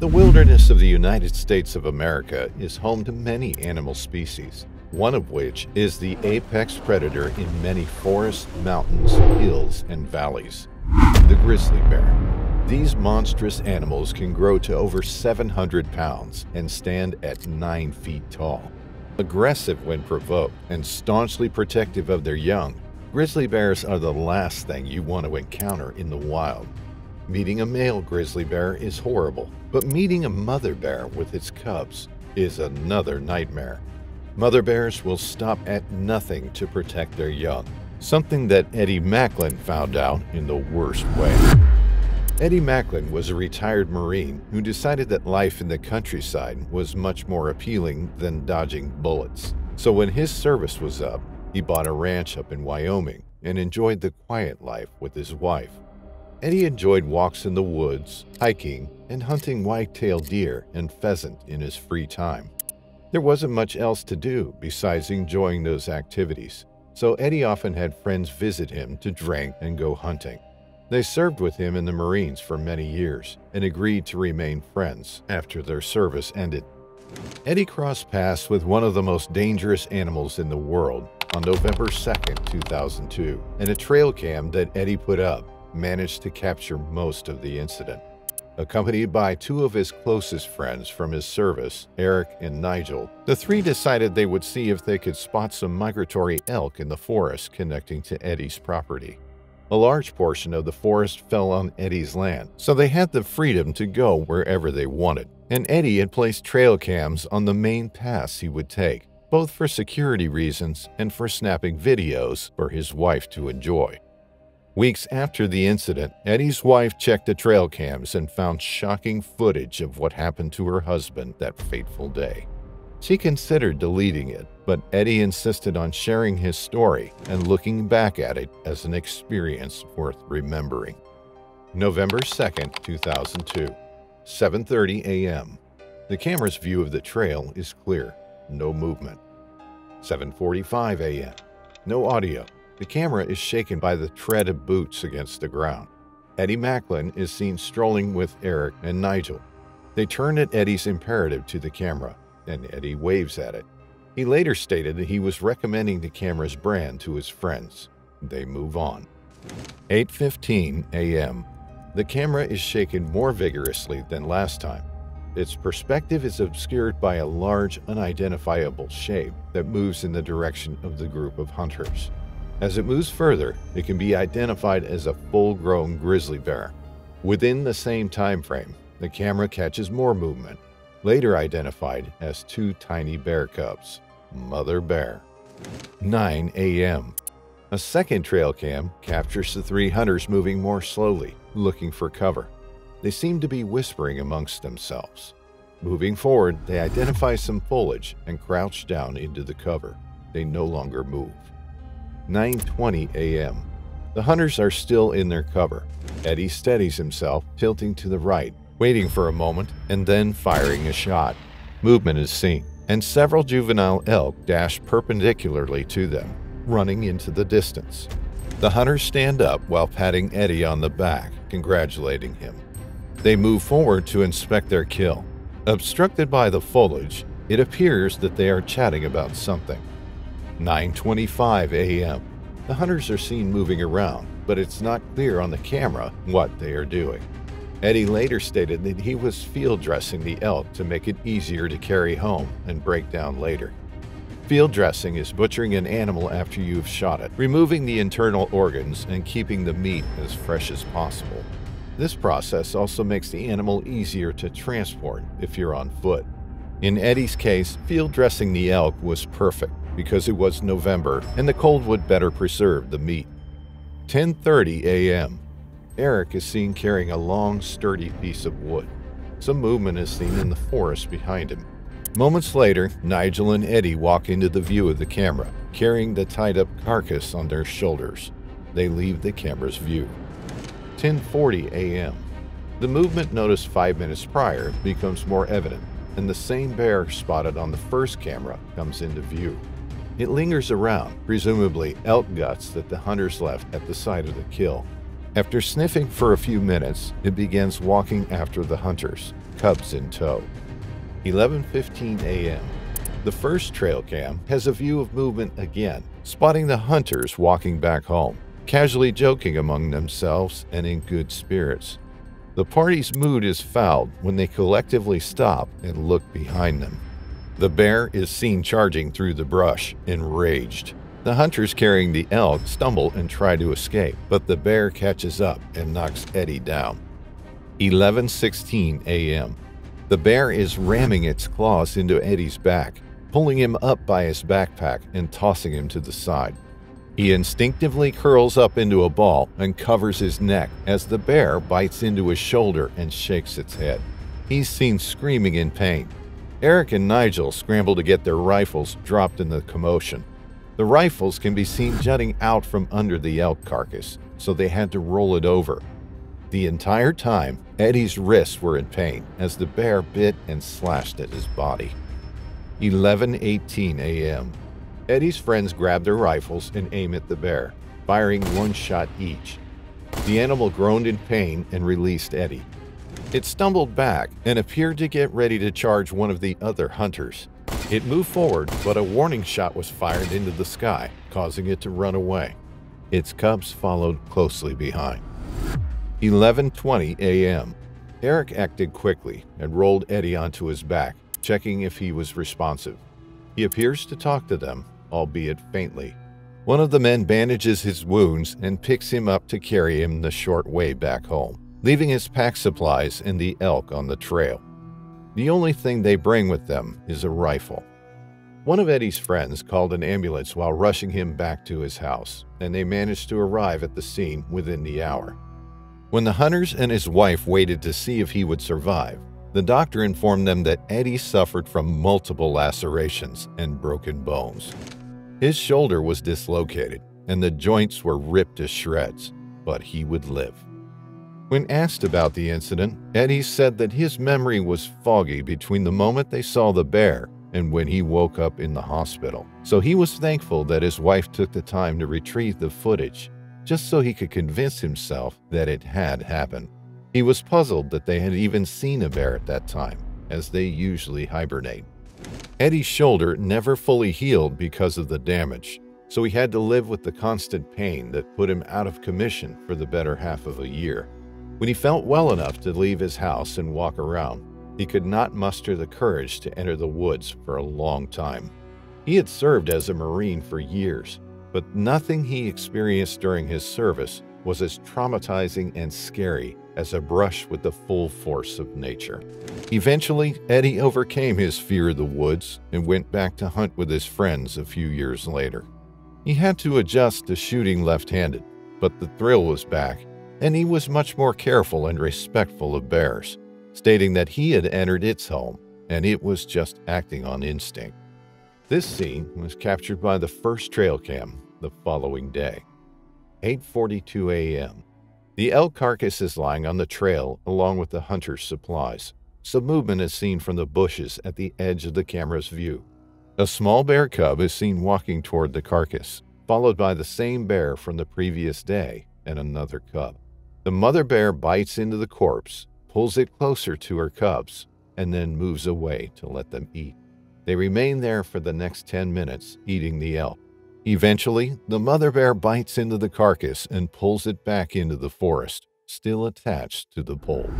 The wilderness of the United States of America is home to many animal species, one of which is the apex predator in many forests, mountains, hills, and valleys the grizzly bear. These monstrous animals can grow to over 700 pounds and stand at 9 feet tall. Aggressive when provoked and staunchly protective of their young, grizzly bears are the last thing you want to encounter in the wild. Meeting a male grizzly bear is horrible, but meeting a mother bear with its cubs is another nightmare. Mother bears will stop at nothing to protect their young, something that Eddy Macklin found out in the worst way. Eddy Macklin was a retired Marine who decided that life in the countryside was much more appealing than dodging bullets. So when his service was up, he bought a ranch up in Wyoming and enjoyed the quiet life with his wife. Eddy enjoyed walks in the woods, hiking, and hunting white-tailed deer and pheasant in his free time. There wasn't much else to do besides enjoying those activities, so Eddy often had friends visit him to drink and go hunting. They served with him in the Marines for many years and agreed to remain friends after their service ended. Eddy crossed paths with one of the most dangerous animals in the world on November 2, 2002, and a trail cam that Eddy put up managed to capture most of the incident. Accompanied by two of his closest friends from his service, Eric and Nigel, the three decided they would see if they could spot some migratory elk in the forest connecting to Eddy's property. A large portion of the forest fell on Eddy's land, so they had the freedom to go wherever they wanted. And Eddy had placed trail cams on the main paths he would take, both for security reasons and for snapping videos for his wife to enjoy. Weeks after the incident, Eddy's wife checked the trail cams and found shocking footage of what happened to her husband that fateful day. She considered deleting it, but Eddy insisted on sharing his story and looking back at it as an experience worth remembering. November 2, 2002, 7:30 a.m. The camera's view of the trail is clear, no movement. 7:45 a.m. No audio, the camera is shaken by the tread of boots against the ground. Eddy Macklin is seen strolling with Eric and Nigel. They turn at Eddy's imperative to the camera, and Eddy waves at it. He later stated that he was recommending the camera's brand to his friends. They move on. 8:15 a.m. The camera is shaken more vigorously than last time. Its perspective is obscured by a large, unidentifiable shape that moves in the direction of the group of hunters. As it moves further, it can be identified as a full-grown grizzly bear. Within the same time frame, the camera catches more movement, later identified as two tiny bear cubs, mother bear. 9 a.m. A second trail cam captures the three hunters moving more slowly, looking for cover. They seem to be whispering amongst themselves. Moving forward, they identify some foliage and crouch down into the cover. They no longer move. 9:20 a.m. The hunters are still in their cover. Eddy steadies himself, tilting to the right, waiting for a moment, and then firing a shot. Movement is seen, and several juvenile elk dash perpendicularly to them, running into the distance. The hunters stand up while patting Eddy on the back, congratulating him. They move forward to inspect their kill. Obstructed by the foliage, it appears that they are chatting about something. 9:25 a.m. The hunters are seen moving around, but it's not clear on the camera what they are doing. Eddy later stated that he was field dressing the elk to make it easier to carry home and break down later. Field dressing is butchering an animal after you've shot it, removing the internal organs and keeping the meat as fresh as possible. This process also makes the animal easier to transport if you're on foot. In Eddy's case, field dressing the elk was perfect because it was November and the cold would better preserve the meat. 10:30 a.m. Eric is seen carrying a long, sturdy piece of wood. Some movement is seen in the forest behind him. Moments later, Nigel and Eddy walk into the view of the camera, carrying the tied-up carcass on their shoulders. They leave the camera's view. 10:40 a.m. The movement noticed 5 minutes prior becomes more evident, and the same bear spotted on the first camera comes into view. It lingers around, presumably elk guts that the hunters left at the site of the kill. After sniffing for a few minutes, it begins walking after the hunters, cubs in tow. 11:15 a.m. The first trail cam has a view of movement again, spotting the hunters walking back home, casually joking among themselves and in good spirits. The party's mood is fouled when they collectively stop and look behind them. The bear is seen charging through the brush, enraged. The hunters carrying the elk stumble and try to escape, but the bear catches up and knocks Eddy down. 11:16 a.m. The bear is ramming its claws into Eddy's back, pulling him up by his backpack and tossing him to the side. He instinctively curls up into a ball and covers his neck as the bear bites into his shoulder and shakes its head. He's seen screaming in pain, Eric and Nigel scramble to get their rifles dropped in the commotion. The rifles can be seen jutting out from under the elk carcass, so they had to roll it over. The entire time, Eddy's wrists were in pain as the bear bit and slashed at his body. 11:18 a.m. Eddy's friends grab their rifles and aim at the bear, firing one shot each. The animal groaned in pain and released Eddy. It stumbled back and appeared to get ready to charge one of the other hunters. It moved forward, but a warning shot was fired into the sky, causing it to run away. Its cubs followed closely behind. 11:20 a.m. Eric acted quickly and rolled Eddy onto his back, checking if he was responsive. He appears to talk to them, albeit faintly. One of the men bandages his wounds and picks him up to carry him the short way back home leaving his pack supplies and the elk on the trail. The only thing they bring with them is a rifle. One of Eddy's friends called an ambulance while rushing him back to his house, and they managed to arrive at the scene within the hour. When the hunters and his wife waited to see if he would survive, the doctor informed them that Eddy suffered from multiple lacerations and broken bones. His shoulder was dislocated, and the joints were ripped to shreds, but he would live. When asked about the incident, Eddy said that his memory was foggy between the moment they saw the bear and when he woke up in the hospital. So he was thankful that his wife took the time to retrieve the footage, just so he could convince himself that it had happened. He was puzzled that they had even seen a bear at that time, as they usually hibernate. Eddy's shoulder never fully healed because of the damage, so he had to live with the constant pain that put him out of commission for the better half of a year. When he felt well enough to leave his house and walk around, he could not muster the courage to enter the woods for a long time. He had served as a Marine for years, but nothing he experienced during his service was as traumatizing and scary as a brush with the full force of nature. Eventually, Eddy overcame his fear of the woods and went back to hunt with his friends a few years later. He had to adjust to shooting left handed, but the thrill was back and he was much more careful and respectful of bears, stating that he had entered its home and it was just acting on instinct. This scene was captured by the first trail cam the following day. 8:42 a.m. The elk carcass is lying on the trail along with the hunter's supplies. Some movement is seen from the bushes at the edge of the camera's view. A small bear cub is seen walking toward the carcass, followed by the same bear from the previous day and another cub. The mother bear bites into the corpse, pulls it closer to her cubs, and then moves away to let them eat. They remain there for the next 10 minutes, eating the elk. Eventually, the mother bear bites into the carcass and pulls it back into the forest, still attached to the pole.